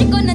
chico